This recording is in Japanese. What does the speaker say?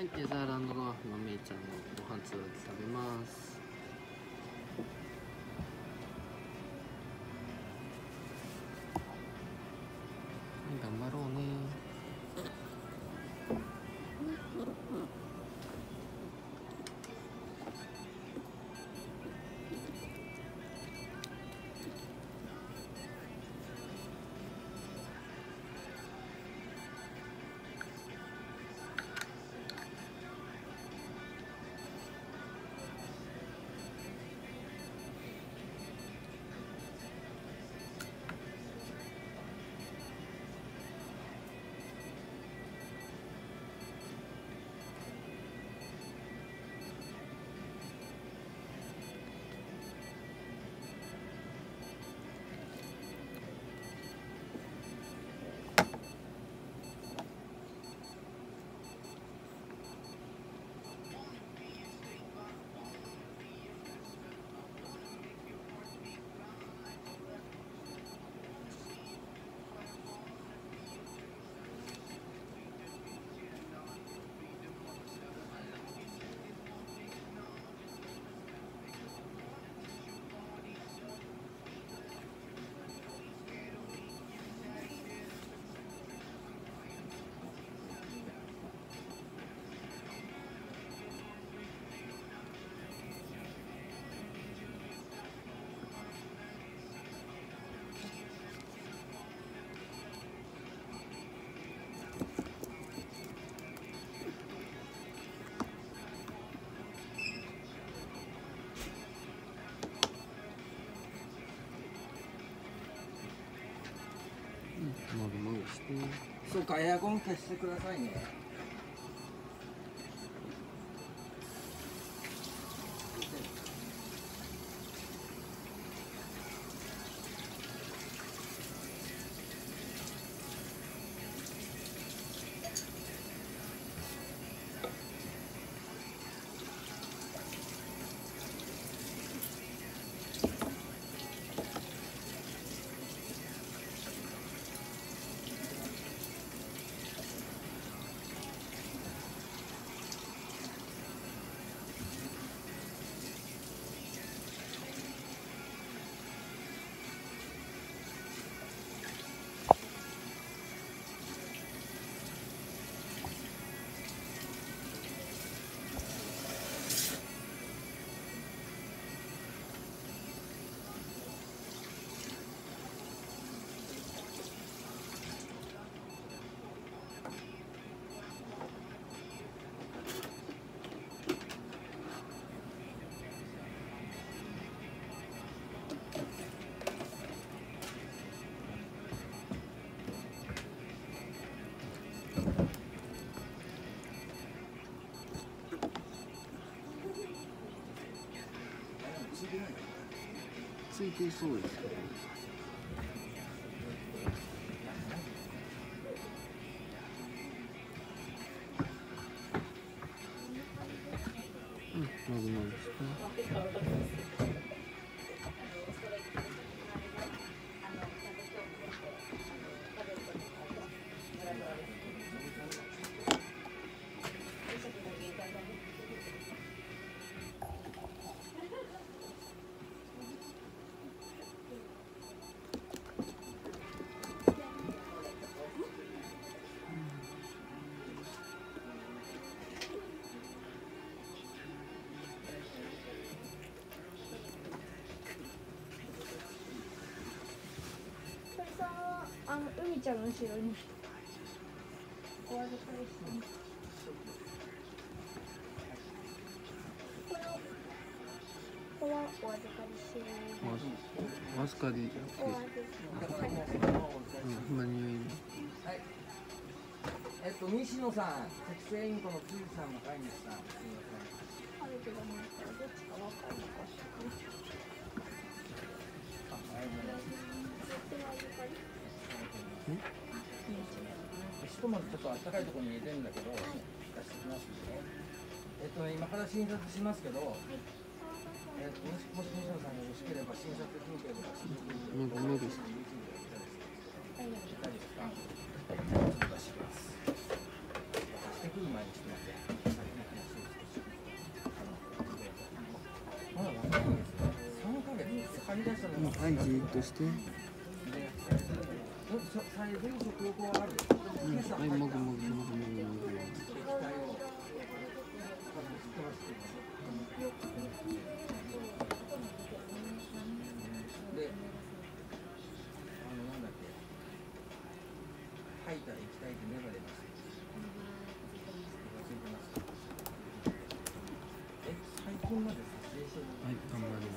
はい、デザーランドドワーフのめいちゃんのご飯つぶ食べます。もぐもぐして。そうかエアコン消してくださいねついてそうですけど。うん、もぐもぐして。鳥あの海ちゃんの後ろに。お預かりしてますこのここはお預かりしてわずわずかでいいです。お預かりうん、今匂い。はい。えっと西野さん適正インコの辻さんの会にしたすみません。あるけどどっちかとあったかいところに入れてるんだけど、はい、出してきますね。えっと、今から診察しますけど、はい、えっと、もしもし西野さんがよろしければ診察できるければ、無無理です。大丈夫ですか？出します。出してくる前にって。まだ若いんですよ。ヶ月。り出したの。はい、じっとして。はいた液体で粘れます。最高まで撮影しる。はい、頑張り。